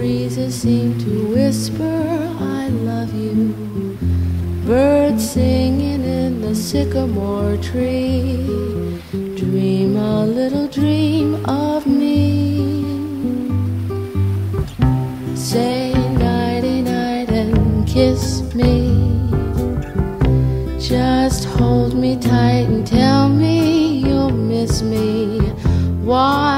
breezes seem to whisper, I love you. Birds singing in the sycamore tree. Dream a little dream of me. Say nighty night and kiss me. Just hold me tight and tell me you'll miss me while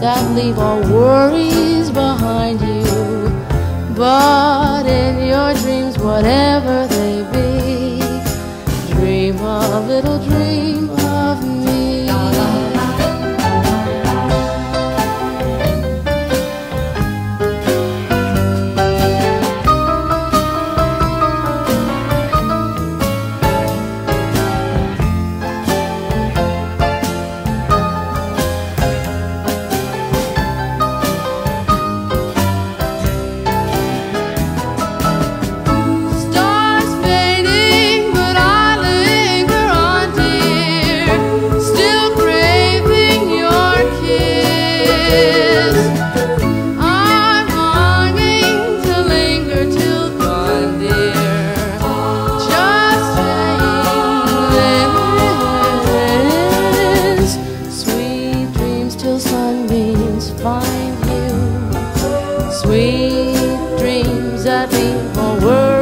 that leave all worries behind you. But in your dreams, whatever they be, dream a little dream. Sweet dreams, I dream for world.